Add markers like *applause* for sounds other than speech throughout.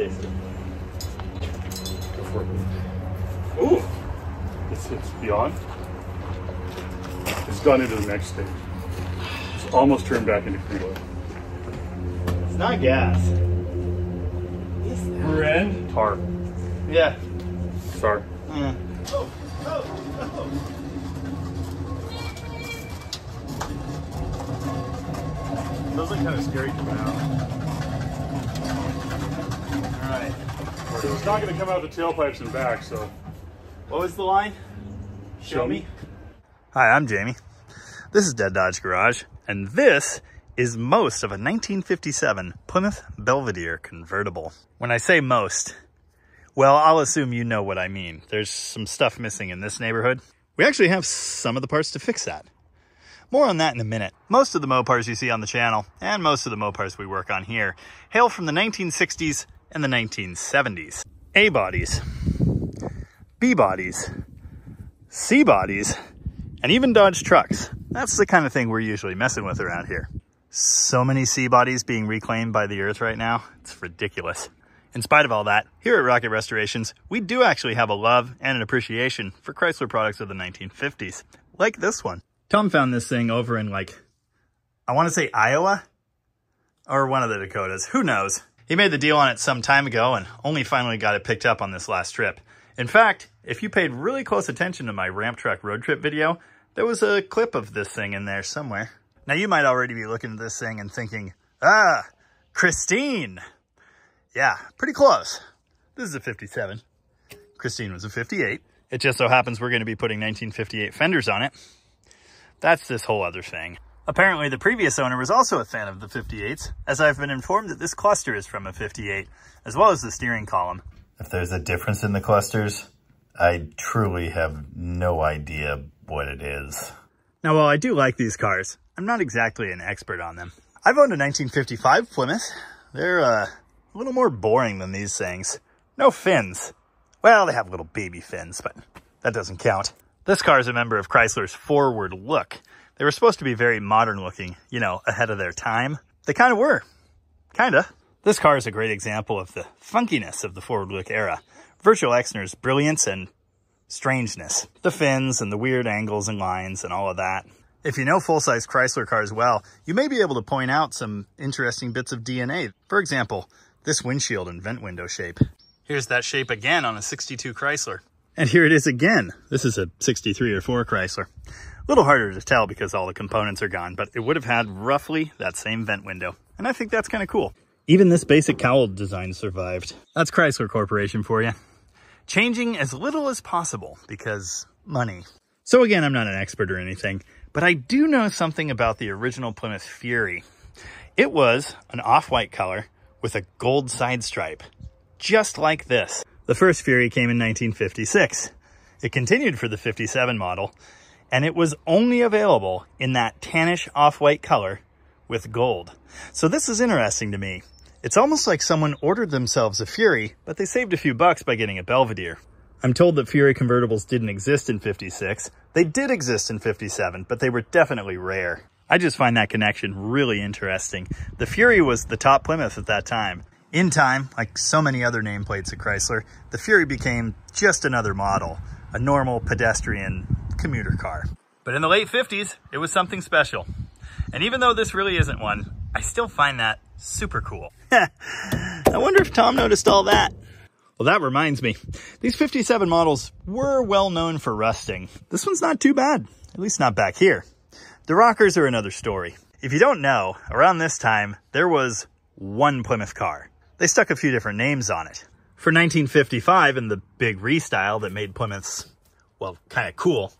taste it. Go for it. Ooh, it's, it's beyond. It's gone into the next stage. It's almost turned back into crude oil. It's not gas. Rear end, tar. Yeah. Tar. Uh, Those look kind of scary coming out. All right. It's not going to come out the tailpipes and back, so What was the line? Show me. Hi, I'm Jamie. This is Dead Dodge Garage, and this is most of a 1957 Plymouth Belvedere convertible. When I say most, well, I'll assume you know what I mean. There's some stuff missing in this neighborhood. We actually have some of the parts to fix that. More on that in a minute. Most of the Mopars you see on the channel, and most of the Mopars we work on here, hail from the 1960s and the 1970s. A bodies, B bodies, C bodies, and even Dodge trucks. That's the kind of thing we're usually messing with around here. So many C bodies being reclaimed by the earth right now, it's ridiculous. In spite of all that, here at Rocket Restorations, we do actually have a love and an appreciation for Chrysler products of the 1950s, like this one. Tom found this thing over in like, I want to say Iowa or one of the Dakotas, who knows. He made the deal on it some time ago and only finally got it picked up on this last trip. In fact, if you paid really close attention to my ramp truck road trip video, there was a clip of this thing in there somewhere. Now you might already be looking at this thing and thinking, ah, Christine. Yeah, pretty close. This is a 57. Christine was a 58. It just so happens we're going to be putting 1958 fenders on it. That's this whole other thing. Apparently the previous owner was also a fan of the 58s, as I've been informed that this cluster is from a 58, as well as the steering column. If there's a difference in the clusters, I truly have no idea what it is. Now, while I do like these cars, I'm not exactly an expert on them. I've owned a 1955 Plymouth. They're uh, a little more boring than these things. No fins. Well, they have little baby fins, but that doesn't count. This car is a member of Chrysler's Forward Look. They were supposed to be very modern looking, you know, ahead of their time. They kind of were. Kinda. This car is a great example of the funkiness of the Forward Look era. Virgil Exner's brilliance and strangeness. The fins and the weird angles and lines and all of that. If you know full-size Chrysler cars well, you may be able to point out some interesting bits of DNA. For example, this windshield and vent window shape. Here's that shape again on a 62 Chrysler. And here it is again. This is a 63 or 4 Chrysler. Little harder to tell because all the components are gone, but it would have had roughly that same vent window. And I think that's kind of cool. Even this basic cowl design survived. That's Chrysler Corporation for you. Changing as little as possible because money. So again, I'm not an expert or anything, but I do know something about the original Plymouth Fury. It was an off-white color with a gold side stripe, just like this. The first Fury came in 1956. It continued for the 57 model, and it was only available in that tannish off-white color with gold. So this is interesting to me. It's almost like someone ordered themselves a Fury, but they saved a few bucks by getting a Belvedere. I'm told that Fury convertibles didn't exist in 56. They did exist in 57, but they were definitely rare. I just find that connection really interesting. The Fury was the top Plymouth at that time. In time, like so many other nameplates at Chrysler, the Fury became just another model, a normal pedestrian commuter car. But in the late 50s, it was something special. And even though this really isn't one, I still find that super cool. *laughs* I wonder if Tom noticed all that. Well, that reminds me. These 57 models were well known for rusting. This one's not too bad, at least not back here. The rockers are another story. If you don't know, around this time, there was one Plymouth car. They stuck a few different names on it. For 1955 and the big restyle that made Plymouths, well, kind of cool,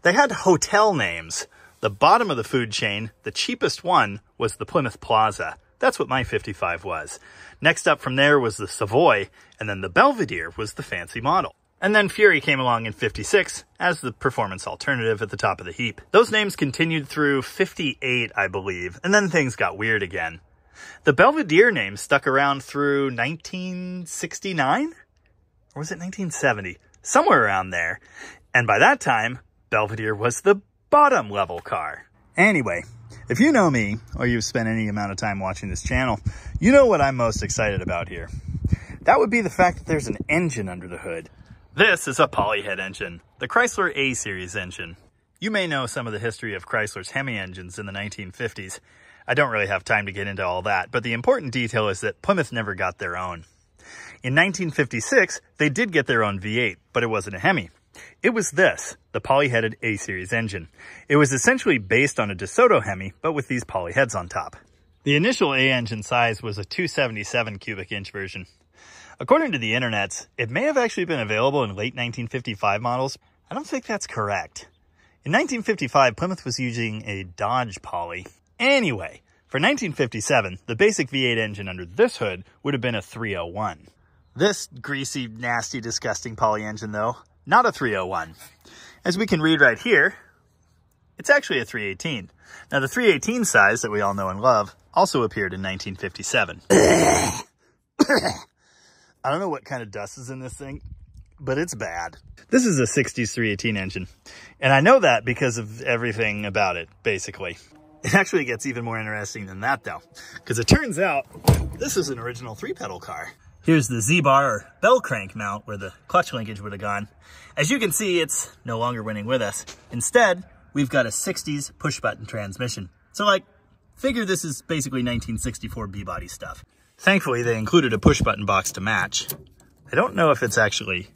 they had hotel names. The bottom of the food chain, the cheapest one, was the Plymouth Plaza. That's what my 55 was. Next up from there was the Savoy, and then the Belvedere was the fancy model. And then Fury came along in 56 as the performance alternative at the top of the heap. Those names continued through 58, I believe, and then things got weird again. The Belvedere name stuck around through 1969? Or was it 1970? Somewhere around there. And by that time, Belvedere was the bottom level car. Anyway, if you know me, or you've spent any amount of time watching this channel, you know what I'm most excited about here. That would be the fact that there's an engine under the hood. This is a polyhead engine, the Chrysler A-Series engine. You may know some of the history of Chrysler's Hemi engines in the 1950s. I don't really have time to get into all that, but the important detail is that Plymouth never got their own. In 1956, they did get their own V8, but it wasn't a Hemi. It was this, the poly-headed A-Series engine. It was essentially based on a DeSoto Hemi, but with these poly heads on top. The initial A engine size was a 277 cubic inch version. According to the internets, it may have actually been available in late 1955 models. I don't think that's correct. In 1955, Plymouth was using a Dodge Poly. Anyway, for 1957, the basic V8 engine under this hood would have been a 301. This greasy, nasty, disgusting Poly engine, though, not a 301. As we can read right here, it's actually a 318. Now, the 318 size that we all know and love also appeared in 1957. *coughs* I don't know what kind of dust is in this thing, but it's bad. This is a 60s 318 engine, and I know that because of everything about it, basically. It actually gets even more interesting than that, though, because it turns out this is an original three-pedal car. Here's the Z-bar or bell crank mount where the clutch linkage would have gone. As you can see, it's no longer winning with us. Instead, we've got a 60s push-button transmission. So like, figure this is basically 1964 B-body stuff. Thankfully, they included a push-button box to match. I don't know if it's actually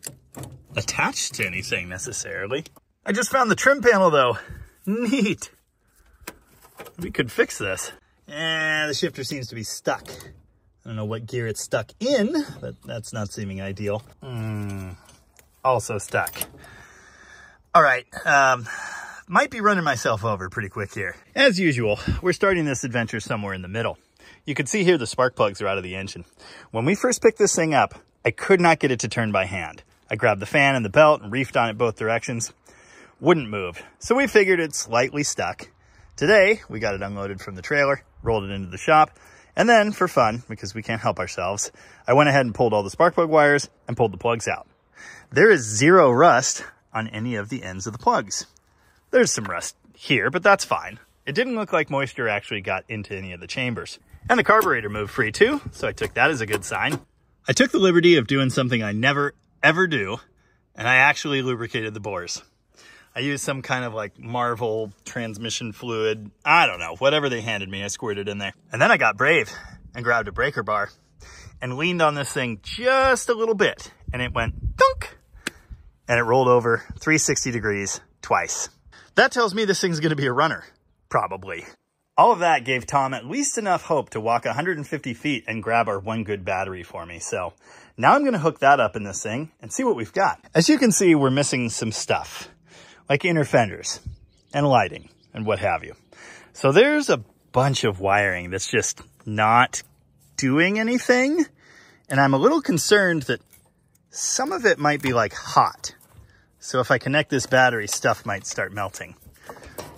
attached to anything necessarily. I just found the trim panel though. Neat. We could fix this. Eh, the shifter seems to be stuck. I don't know what gear it's stuck in, but that's not seeming ideal. Mm, also stuck. All right, um, might be running myself over pretty quick here. As usual, we're starting this adventure somewhere in the middle. You can see here the spark plugs are out of the engine. When we first picked this thing up, I could not get it to turn by hand. I grabbed the fan and the belt and reefed on it both directions. Wouldn't move. So we figured it's slightly stuck. Today, we got it unloaded from the trailer, rolled it into the shop, and then for fun, because we can't help ourselves, I went ahead and pulled all the spark plug wires and pulled the plugs out. There is zero rust on any of the ends of the plugs. There's some rust here, but that's fine. It didn't look like moisture actually got into any of the chambers. And the carburetor moved free too, so I took that as a good sign. I took the liberty of doing something I never, ever do, and I actually lubricated the bores. I used some kind of like Marvel transmission fluid. I don't know, whatever they handed me, I squirted it in there. And then I got brave and grabbed a breaker bar and leaned on this thing just a little bit and it went dunk and it rolled over 360 degrees twice. That tells me this thing's gonna be a runner, probably. All of that gave Tom at least enough hope to walk 150 feet and grab our one good battery for me. So now I'm gonna hook that up in this thing and see what we've got. As you can see, we're missing some stuff like inner fenders and lighting and what have you. So there's a bunch of wiring that's just not doing anything. And I'm a little concerned that some of it might be like hot. So if I connect this battery, stuff might start melting.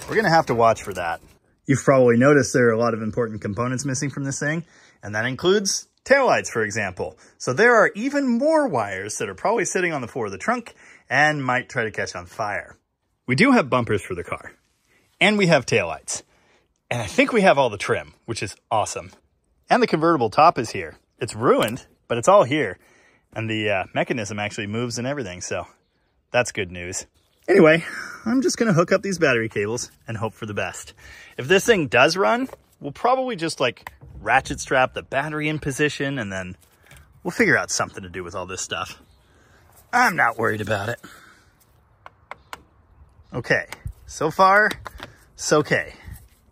We're gonna have to watch for that. You've probably noticed there are a lot of important components missing from this thing, and that includes taillights, for example. So there are even more wires that are probably sitting on the floor of the trunk and might try to catch on fire. We do have bumpers for the car, and we have taillights. And I think we have all the trim, which is awesome. And the convertible top is here. It's ruined, but it's all here. And the uh, mechanism actually moves and everything, so that's good news. Anyway, I'm just gonna hook up these battery cables and hope for the best. If this thing does run, we'll probably just like ratchet strap the battery in position and then we'll figure out something to do with all this stuff. I'm not worried about it. Okay, so far, so okay.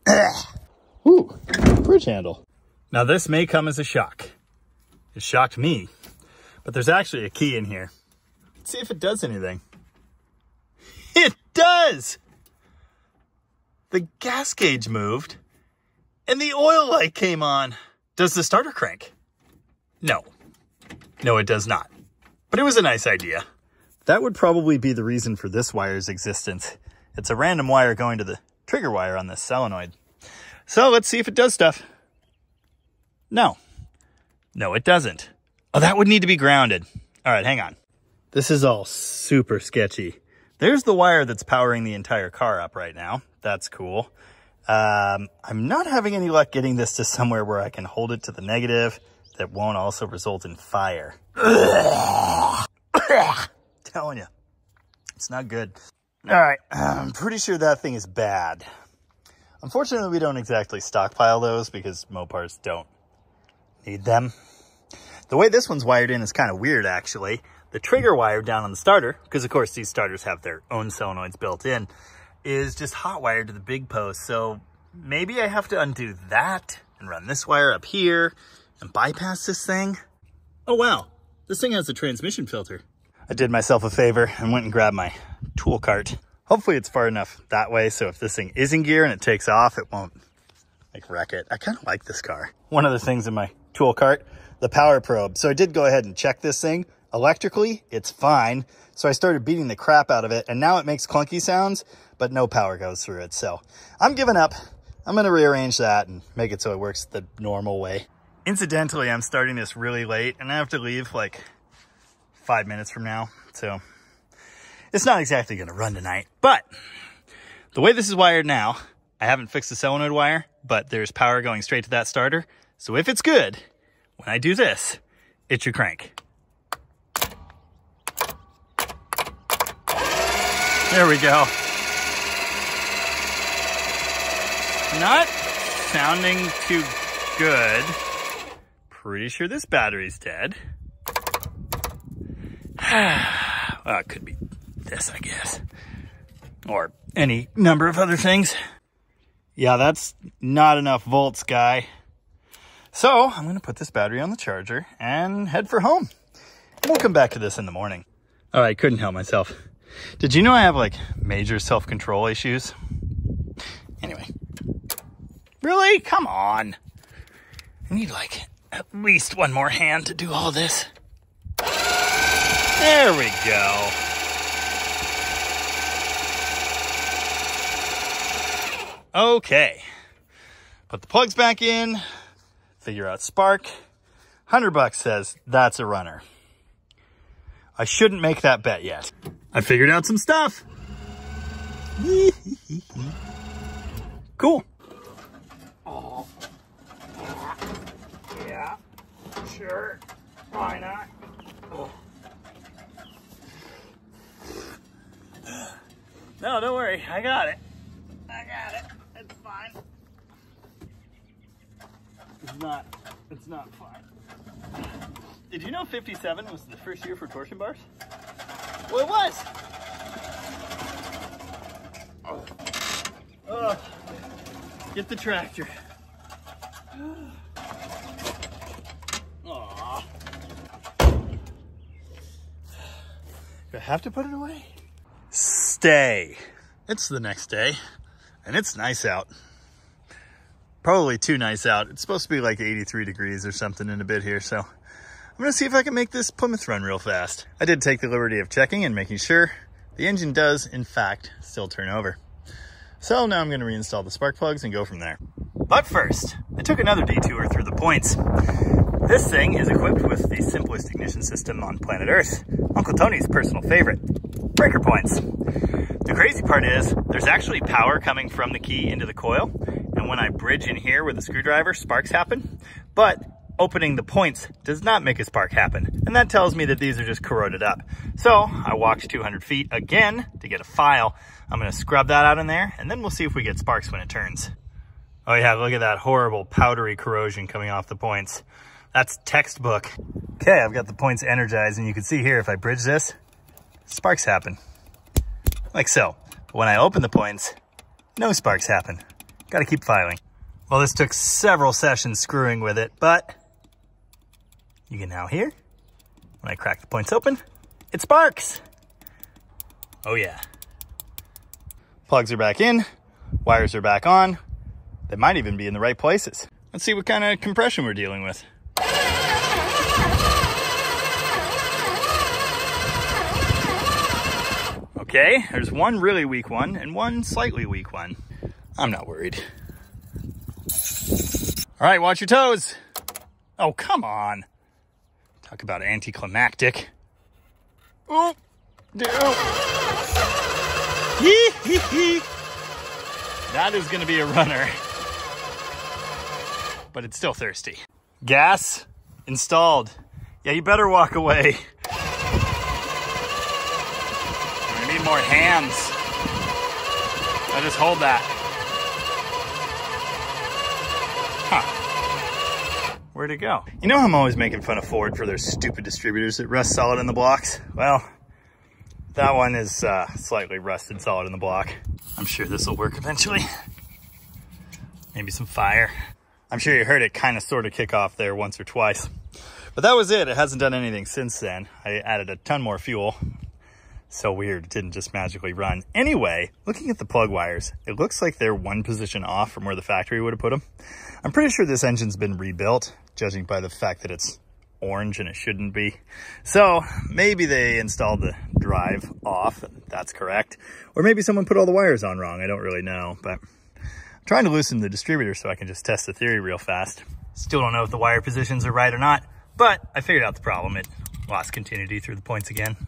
*coughs* Ooh, bridge handle. Now this may come as a shock. It shocked me, but there's actually a key in here. Let's see if it does anything. *laughs* It does! The gas gauge moved and the oil light came on. Does the starter crank? No. No, it does not. But it was a nice idea. That would probably be the reason for this wire's existence. It's a random wire going to the trigger wire on this solenoid. So let's see if it does stuff. No. No, it doesn't. Oh, that would need to be grounded. All right, hang on. This is all super sketchy. There's the wire that's powering the entire car up right now. That's cool. Um, I'm not having any luck getting this to somewhere where I can hold it to the negative. that won't also result in fire. Telling you, it's not good. All right, *clears throat* I'm pretty sure that thing is bad. Unfortunately, we don't exactly stockpile those because Mopars don't need them. The way this one's wired in is kind of weird, actually. The trigger wire down on the starter, because of course these starters have their own solenoids built in, is just hot wired to the big post. So maybe I have to undo that and run this wire up here and bypass this thing. Oh wow, this thing has a transmission filter. I did myself a favor and went and grabbed my tool cart. Hopefully it's far enough that way so if this thing is in gear and it takes off, it won't like wreck it. I kind of like this car. One of the things in my tool cart, the power probe. So I did go ahead and check this thing. Electrically, it's fine. So I started beating the crap out of it and now it makes clunky sounds, but no power goes through it. So I'm giving up. I'm going to rearrange that and make it so it works the normal way. Incidentally, I'm starting this really late and I have to leave like five minutes from now. So it's not exactly going to run tonight, but the way this is wired now, I haven't fixed the solenoid wire, but there's power going straight to that starter. So if it's good, when I do this, it should crank. There we go. Not sounding too good. Pretty sure this battery's dead. Well, it could be this, I guess. Or any number of other things. Yeah, that's not enough volts, guy. So I'm going to put this battery on the charger and head for home. We'll come back to this in the morning. Oh, all right, couldn't help myself. Did you know I have like major self-control issues? Anyway. Really? Come on. I need like at least one more hand to do all this. There we go. Okay. Put the plugs back in, figure out spark. 100 bucks says that's a runner. I shouldn't make that bet yet. I figured out some stuff. *laughs* cool. Oh. Yeah, sure. Why not? No, don't worry. I got it. I got it. It's fine. It's not. It's not fine. Did you know 57 was the first year for torsion bars? Well, it was. Oh. Get the tractor. *sighs* Aw. Do I have to put it away? Stay. It's the next day, and it's nice out. Probably too nice out. It's supposed to be like 83 degrees or something in a bit here, so I'm gonna see if I can make this Plymouth run real fast. I did take the liberty of checking and making sure the engine does, in fact, still turn over. So now I'm gonna reinstall the spark plugs and go from there. But first, I took another detour through the points. This thing is equipped with the simplest ignition system on planet Earth, Uncle Tony's personal favorite, breaker points. The crazy part is there's actually power coming from the key into the coil. And when I bridge in here with a screwdriver, sparks happen. But opening the points does not make a spark happen. And that tells me that these are just corroded up. So I walked 200 feet again to get a file. I'm gonna scrub that out in there and then we'll see if we get sparks when it turns. Oh yeah, look at that horrible powdery corrosion coming off the points. That's textbook. Okay, I've got the points energized and you can see here if I bridge this, sparks happen. Like so. When I open the points, no sparks happen. Gotta keep filing. Well, this took several sessions screwing with it, but you can now hear, when I crack the points open, it sparks. Oh yeah. Plugs are back in, wires are back on. They might even be in the right places. Let's see what kind of compression we're dealing with. Okay, there's one really weak one and one slightly weak one. I'm not worried. All right, watch your toes. Oh, come on. Talk about anticlimactic. Oh, dude. Hee hee hee. That is gonna be a runner. But it's still thirsty. Gas installed. Yeah, you better walk away. More hands. I just hold that. Huh. Where'd it go? You know I'm always making fun of Ford for their stupid distributors that rust solid in the blocks? Well, that one is uh, slightly rusted solid in the block. I'm sure this will work eventually. Maybe some fire. I'm sure you heard it kind of sort of kick off there once or twice. But that was it. It hasn't done anything since then. I added a ton more fuel. So weird, it didn't just magically run. Anyway, looking at the plug wires, it looks like they're one position off from where the factory would have put them. I'm pretty sure this engine's been rebuilt, judging by the fact that it's orange and it shouldn't be. So maybe they installed the drive off, that's correct. Or maybe someone put all the wires on wrong, I don't really know. But I'm trying to loosen the distributor so I can just test the theory real fast. Still don't know if the wire positions are right or not, but I figured out the problem. It lost continuity through the points again.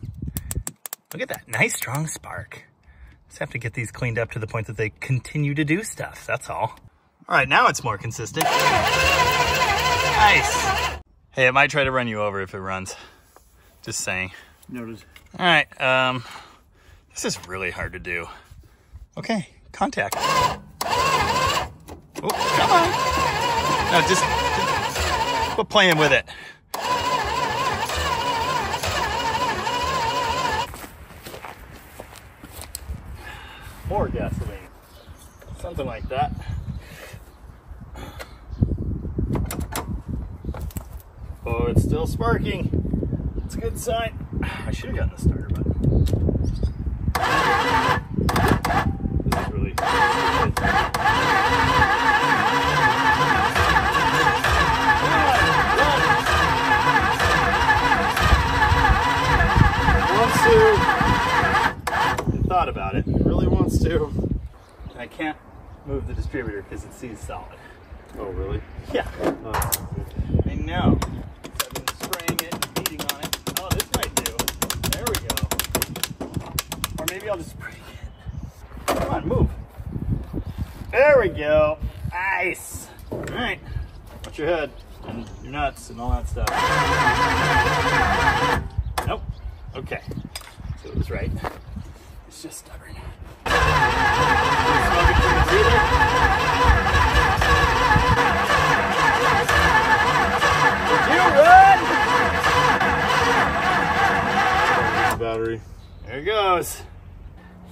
Look at that, nice strong spark. Just have to get these cleaned up to the point that they continue to do stuff, that's all. All right, now it's more consistent. Nice. Hey, it might try to run you over if it runs. Just saying. Noted. All right, um, this is really hard to do. Okay, contact. Oh, come on. No, just, just quit playing with it. More gasoline. Something like that. Oh, it's still sparking. It's a good sign. I should have gotten the starter button. This is really. Wants thought about it. It really wants to. I can't move the distributor because it sees solid. Oh, really? Yeah. Oh, I know. I've been spraying it and beating on it. Oh, this might do. There we go. Or maybe I'll just spray it. Come on, move. There we go. Nice. All right. Watch your head and your nuts and all that stuff. *laughs* Nope. Okay. So it was right. It's just stubborn. Smoke it from the breather. Did you run? battery. There it goes.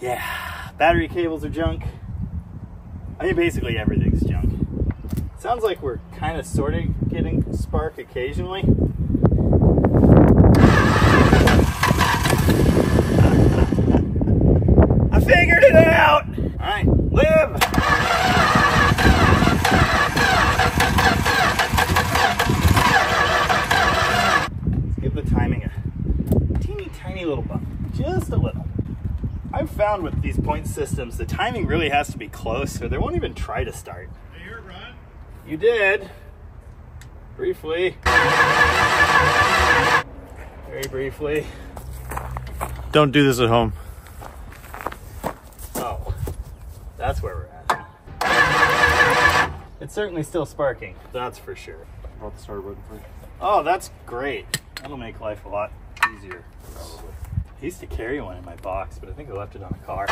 Yeah, battery cables are junk. I mean, basically everything's junk. Sounds like we're kind of sort of getting spark occasionally. Figured it out! Alright, live! Let's give the timing a teeny tiny little bump. Just a little. I've found with these point systems, the timing really has to be close or they won't even try to start. Did you hear it run? You did. Briefly. Very briefly. Don't do this at home. Oh, that's where we're at. It's certainly still sparking, that's for sure. Brought the starter button for you. Oh, that's great. That'll make life a lot easier. Probably. I used to carry one in my box, but I think I left it on a car.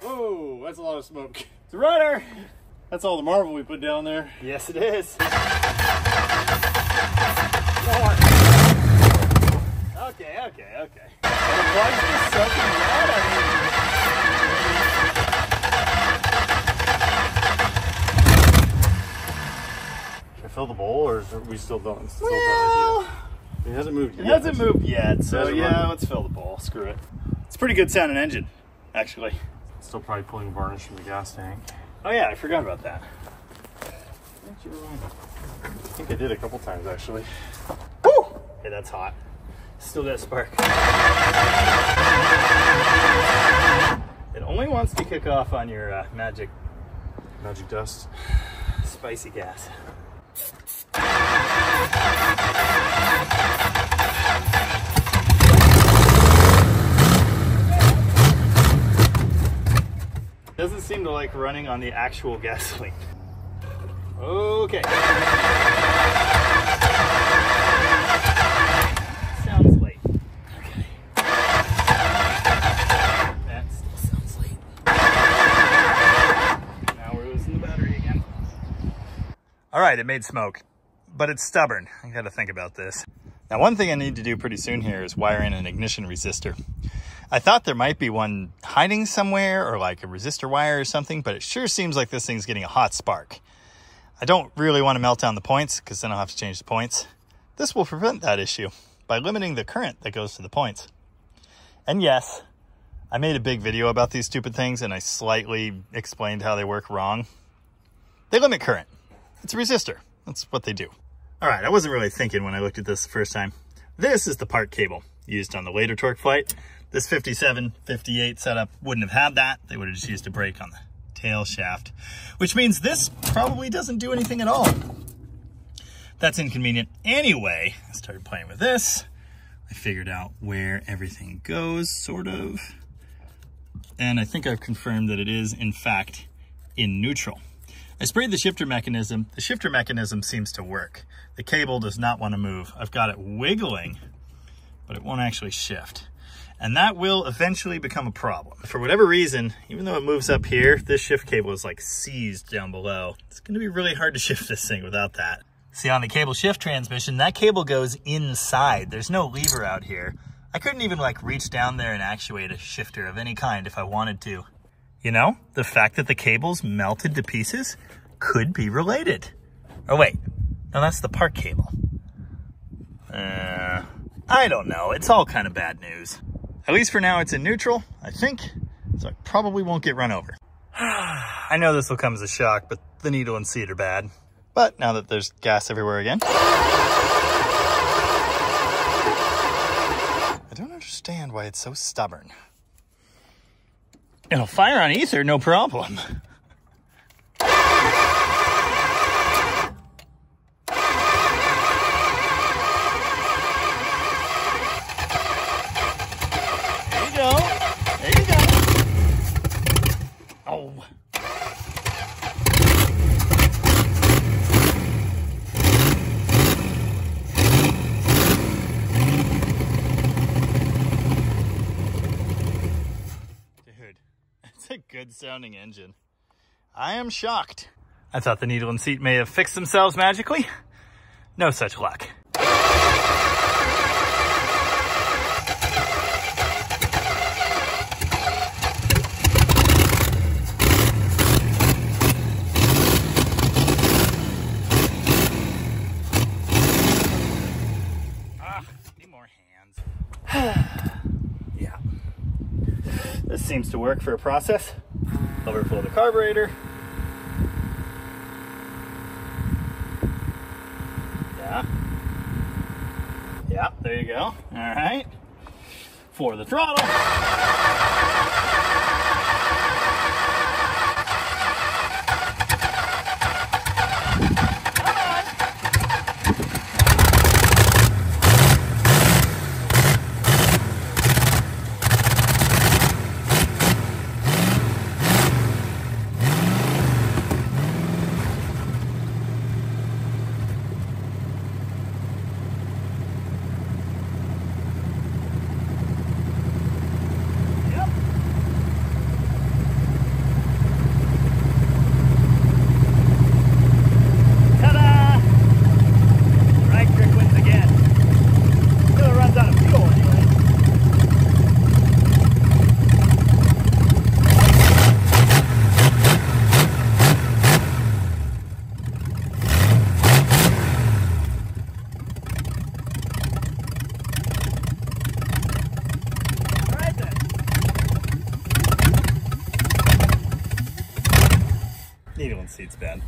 Whoa, that's a lot of smoke. It's a runner! That's all the Marvel we put down there. Yes, it is. Okay, okay. The plug's just soaking. I mean, Should I fill the bowl or is we still don't? Still well, idea. It hasn't moved yet. it hasn't moved yet, so yeah, run. let's fill the bowl. Screw it. It's a pretty good sounding engine, actually. Still probably pulling varnish from the gas tank. Oh yeah, I forgot about that. I think I did a couple times actually. Woo! Hey, that's hot. Still got spark. It only wants to kick off on your uh, magic... Magic dust? Spicy gas. Doesn't seem to like running on the actual gasoline. Okay. All right, it made smoke, but it's stubborn. I gotta think about this. Now, one thing I need to do pretty soon here is wire in an ignition resistor. I thought there might be one hiding somewhere or like a resistor wire or something, but it sure seems like this thing's getting a hot spark. I don't really want to melt down the points because then I'll have to change the points. This will prevent that issue by limiting the current that goes to the points. And yes, I made a big video about these stupid things and I slightly explained how they work wrong. They limit current. It's a resistor. That's what they do. All right, I wasn't really thinking when I looked at this the first time. This is the park cable used on the later TorqueFlite. This 57, 58 setup wouldn't have had that. They would have just used a brake on the tail shaft, which means this probably doesn't do anything at all. That's inconvenient. Anyway, I started playing with this. I figured out where everything goes, sort of. And I think I've confirmed that it is, in fact, in neutral. I sprayed the shifter mechanism. The shifter mechanism seems to work. The cable does not want to move. I've got it wiggling, but it won't actually shift. And that will eventually become a problem. For whatever reason, even though it moves up here, this shift cable is like seized down below. It's gonna be really hard to shift this thing without that. See, on the cable shift transmission, that cable goes inside. There's no lever out here. I couldn't even like reach down there and actuate a shifter of any kind if I wanted to. You know, the fact that the cable's melted to pieces could be related. Oh wait, no, that's the park cable. Uh, I don't know. It's all kind of bad news. At least for now, it's in neutral, I think, so I probably won't get run over. *sighs* I know this will come as a shock, but the needle and seat are bad. But now that there's gas everywhere again, I don't understand why it's so stubborn. It'll fire on ether, no problem. There you go. There you go. Oh. Dude, it's engine. I am shocked. I thought the needle and seat may have fixed themselves magically. No such luck. Ah, *sighs* seems to work for a process. Overflow the carburetor. Yeah. Yeah, there you go. All right. For the throttle. Yep. Ta-da! Right trick wins again. Still runs out of fuel anyway. All right then. Needle and seat's bad.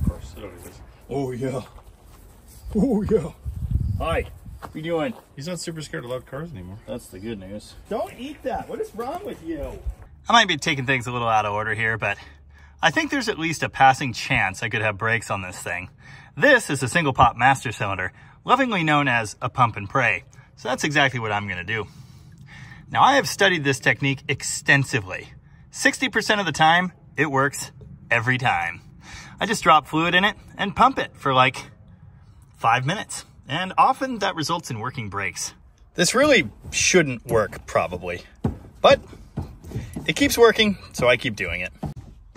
Of course, it always is. Oh yeah. Oh yeah. Hi. What are you doing? He's not super scared of loud cars anymore. That's the good news. Don't eat that. What is wrong with you? I might be taking things a little out of order here, but I think there's at least a passing chance I could have brakes on this thing. This is a single pot master cylinder, lovingly known as a pump and pray. So that's exactly what I'm going to do. Now I have studied this technique extensively. 60% of the time, It works every time. I just drop fluid in it and pump it for like five minutes. And often that results in working brakes. This really shouldn't work probably, but it keeps working, so I keep doing it.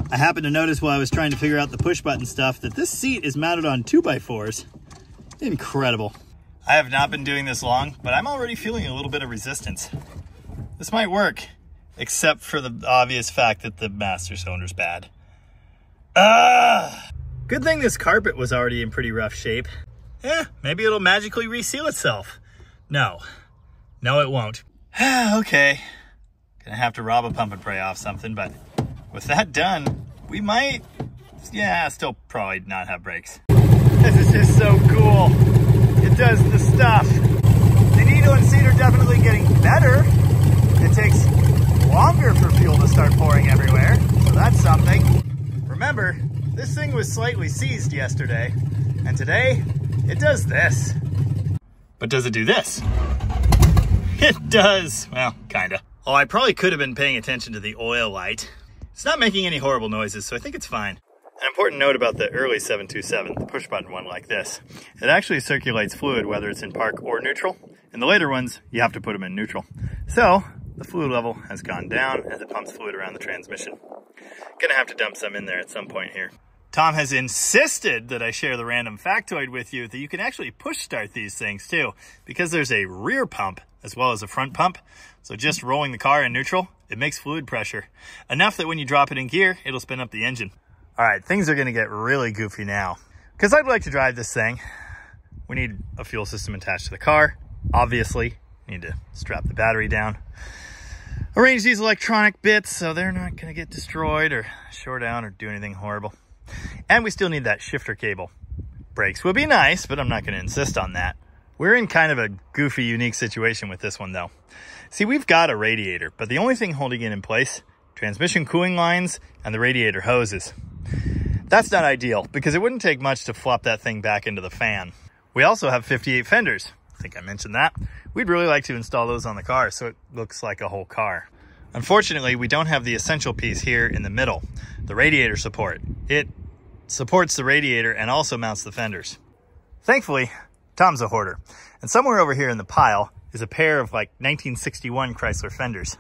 I happened to notice while I was trying to figure out the push button stuff that this seat is mounted on 2x4s. Incredible. I have not been doing this long, but I'm already feeling a little bit of resistance. This might work, except for the obvious fact that the master cylinder's bad. Ah! Good thing this carpet was already in pretty rough shape. Eh, maybe it'll magically reseal itself. No. No, it won't. *sighs* okay. Gonna have to rob a pump and pray off something, but with that done, we might, yeah, still probably not have brakes. This is just so cool. It does the stuff. The needle and seat are definitely getting better. It takes longer for fuel to start pouring everywhere, so that's something. Remember, this thing was slightly seized yesterday, and today it does this. But does it do this? *laughs* It does. Well, kinda. Oh, I probably could have been paying attention to the oil light. It's not making any horrible noises, so I think it's fine. An important note about the early 727, the push button one like this, it actually circulates fluid whether it's in park or neutral. In the later ones, you have to put them in neutral. So, the fluid level has gone down as it pumps fluid around the transmission. Gonna have to dump some in there at some point here. Tom has insisted that I share the random factoid with you that you can actually push start these things too, because there's a rear pump as well as a front pump. So just rolling the car in neutral, it makes fluid pressure. Enough that when you drop it in gear, it'll spin up the engine. All right, things are gonna get really goofy now. Because I'd like to drive this thing. We need a fuel system attached to the car, obviously. Need to strap the battery down. Arrange these electronic bits so they're not gonna get destroyed or short down or do anything horrible. And we still need that shifter cable. Brakes would be nice, but I'm not gonna insist on that. We're in kind of a goofy, unique situation with this one though. See, we've got a radiator, but the only thing holding it in place, transmission cooling lines and the radiator hoses. That's not ideal because it wouldn't take much to flop that thing back into the fan. We also have 58 fenders. Think I mentioned that. We'd really like to install those on the car so it looks like a whole car. Unfortunately, we don't have the essential piece here in the middle, the radiator support. It supports the radiator and also mounts the fenders. Thankfully, Tom's a hoarder, and somewhere over here in the pile is a pair of like 1961 Chrysler fenders.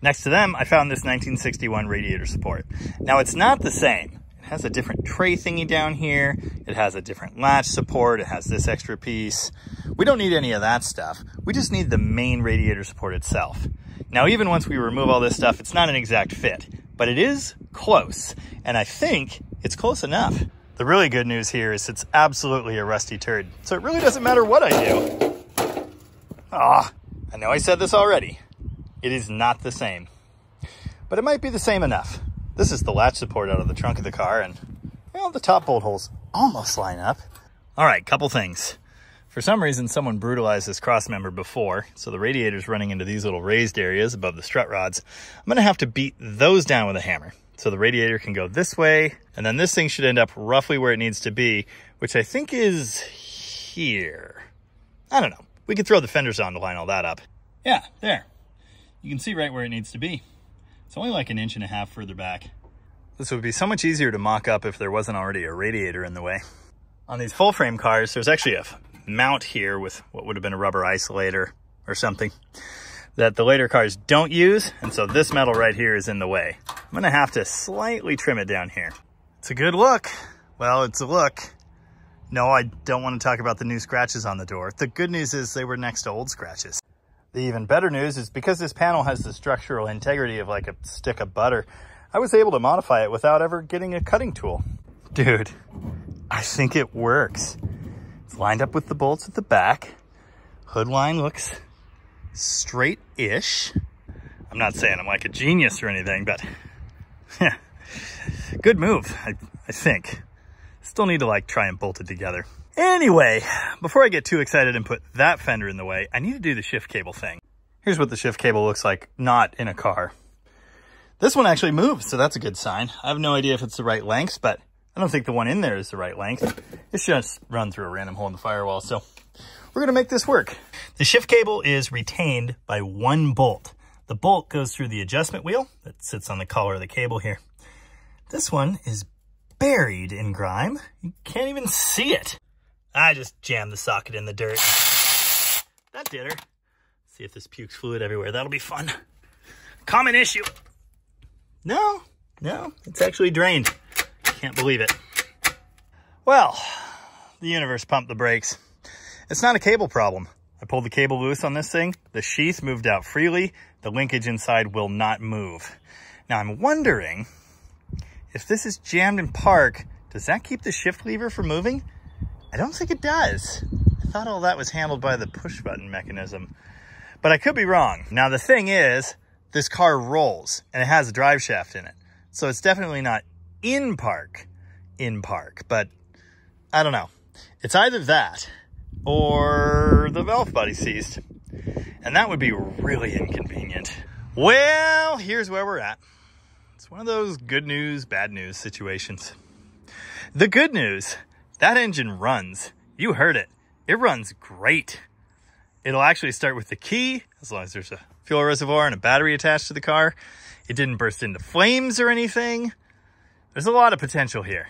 Next to them, I found this 1961 radiator support. Now it's not the same. It has a different tray thingy down here. It has a different latch support. It has this extra piece. We don't need any of that stuff. We just need the main radiator support itself. Now, even once we remove all this stuff, it's not an exact fit, but it is close. And I think it's close enough. The really good news here is it's absolutely a rusty turd. So it really doesn't matter what I do. Ah, I know I said this already. It is not the same, but it might be the same enough. This is the latch support out of the trunk of the car and well, the top bolt holes almost line up. All right, couple things. For some reason, someone brutalized this cross member before, so the radiator's running into these little raised areas above the strut rods. I'm gonna have to beat those down with a hammer. So the radiator can go this way, and then this thing should end up roughly where it needs to be, which I think is here. I don't know. We could throw the fenders on to line all that up. Yeah, there. You can see right where it needs to be. It's only like an inch and a half further back. This would be so much easier to mock up if there wasn't already a radiator in the way. On these full frame cars, there's actually a mount here with what would have been a rubber isolator or something that the later cars don't use. And so this metal right here is in the way. I'm gonna have to slightly trim it down here. It's a good look. Well, it's a look. No, I don't want to talk about the new scratches on the door. The good news is they were next to old scratches. The even better news is because this panel has the structural integrity of like a stick of butter, I was able to modify it without ever getting a cutting tool. Dude, I think it works. It's lined up with the bolts at the back. Hood line looks straight-ish. I'm not saying I'm like a genius or anything, but yeah, good move, I, I think. Still need to like try and bolt it together. Anyway, before I get too excited and put that fender in the way, I need to do the shift cable thing. Here's what the shift cable looks like, not in a car. This one actually moves, so that's a good sign. I have no idea if it's the right length, but I don't think the one in there is the right length. It's just run through a random hole in the firewall, so we're gonna make this work. The shift cable is retained by one bolt. The bolt goes through the adjustment wheel that sits on the collar of the cable here. This one is buried in grime. You can't even see it. I just jammed the socket in the dirt. That did her. See if this pukes fluid everywhere. That'll be fun. Common issue. No, no, it's actually drained. Can't believe it. Well, the universe pumped the brakes. It's not a cable problem. I pulled the cable loose on this thing. The sheath moved out freely. The linkage inside will not move. Now I'm wondering if this is jammed in park, does that keep the shift lever from moving? I don't think it does. I thought all that was handled by the push button mechanism, but I could be wrong. Now the thing is, this car rolls and it has a drive shaft in it. So it's definitely not in park, in park, but I don't know. It's either that or the valve body seized. And that would be really inconvenient. Well, here's where we're at. It's one of those good news, bad news situations. The good news, that engine runs. You heard it. It runs great. It'll actually start with the key, as long as there's a fuel reservoir and a battery attached to the car. It didn't burst into flames or anything. There's a lot of potential here.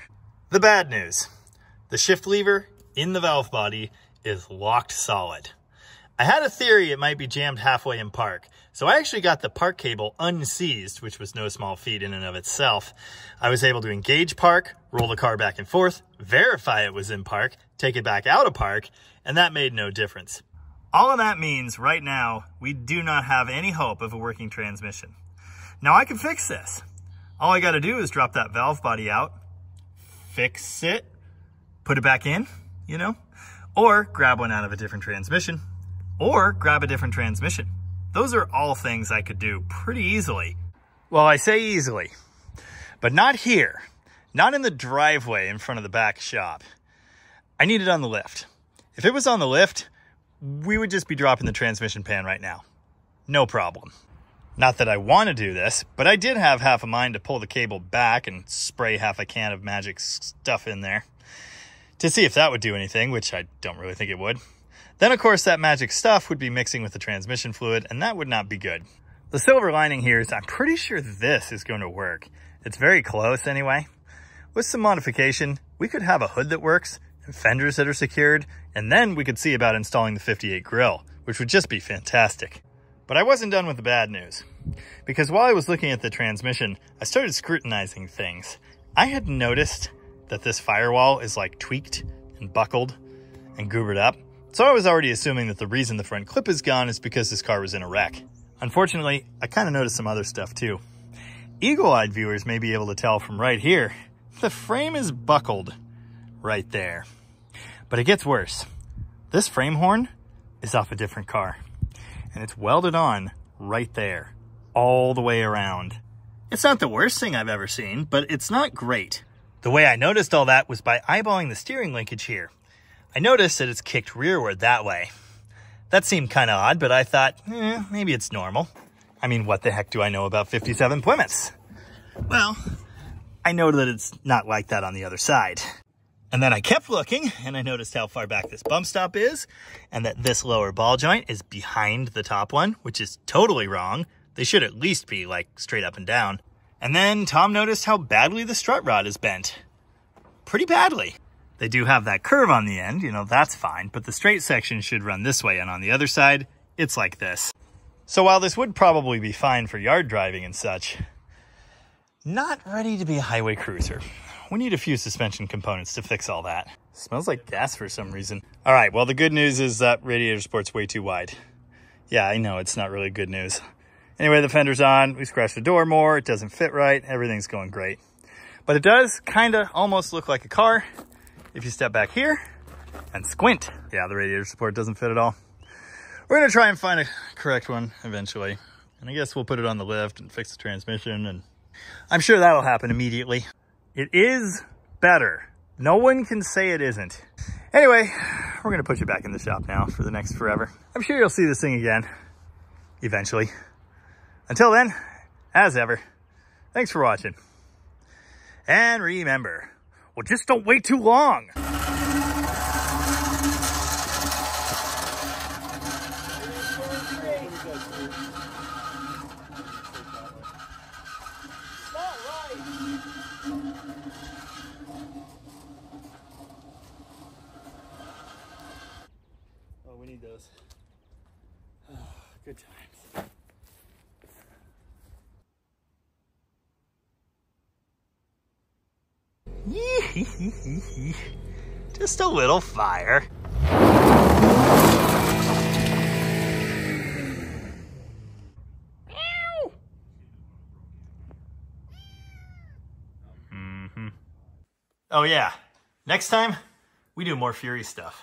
The bad news, the shift lever in the valve body is locked solid. I had a theory it might be jammed halfway in park, so I actually got the park cable unseized, which was no small feat in and of itself. I was able to engage park, roll the car back and forth, verify it was in park, take it back out of park, and that made no difference. All of that means right now, we do not have any hope of a working transmission. Now I can fix this. All I gotta do is drop that valve body out, fix it, put it back in, you know, or grab one out of a different transmission, or grab a different transmission. Those are all things I could do pretty easily. Well, I say easily, but not here. Not in the driveway in front of the back shop. I need it on the lift. If it was on the lift, we would just be dropping the transmission pan right now. No problem. Not that I want to do this, but I did have half a mind to pull the cable back and spray half a can of magic stuff in there to see if that would do anything, which I don't really think it would. Then, of course, that magic stuff would be mixing with the transmission fluid, and that would not be good. The silver lining here is I'm pretty sure this is going to work. It's very close anyway. With some modification, we could have a hood that works, and fenders that are secured, and then we could see about installing the 58 grill, which would just be fantastic. But I wasn't done with the bad news. Because while I was looking at the transmission, I started scrutinizing things. I had noticed that this firewall is like tweaked and buckled and goobered up. So I was already assuming that the reason the front clip is gone is because this car was in a wreck. Unfortunately, I kind of noticed some other stuff too. Eagle-eyed viewers may be able to tell from right here, the frame is buckled right there. But it gets worse. This frame horn is off a different car and it's welded on right there, all the way around. It's not the worst thing I've ever seen, but it's not great. The way I noticed all that was by eyeballing the steering linkage here. I noticed that it's kicked rearward that way. That seemed kind of odd, but I thought, eh, maybe it's normal. I mean, what the heck do I know about 57 Plymouths? Well, I know that it's not like that on the other side. And then I kept looking and I noticed how far back this bump stop is and that this lower ball joint is behind the top one, which is totally wrong. They should at least be like straight up and down. And then Tom noticed how badly the strut rod is bent. Pretty badly. They do have that curve on the end, you know, that's fine, but the straight section should run this way, and on the other side, it's like this. So while this would probably be fine for yard driving and such, not ready to be a highway cruiser. We need a few suspension components to fix all that. Smells like gas for some reason. All right, well, the good news is that radiator support's way too wide. Yeah, I know, it's not really good news. Anyway, the fender's on, we scratched the door more, it doesn't fit right, everything's going great. But it does kind of almost look like a car, if you step back here and squint. Yeah, the radiator support doesn't fit at all. We're gonna try and find a correct one eventually. And I guess we'll put it on the lift and fix the transmission and I'm sure that'll happen immediately. It is better. No one can say it isn't. Anyway, we're gonna put you back in the shop now for the next forever. I'm sure you'll see this thing again, eventually. Until then, as ever, thanks for watching. And remember, well, just don't wait too long. Not right. was. Good times. *laughs* Just a little fire. Mm-hmm. Oh yeah, next time we do more Fury stuff.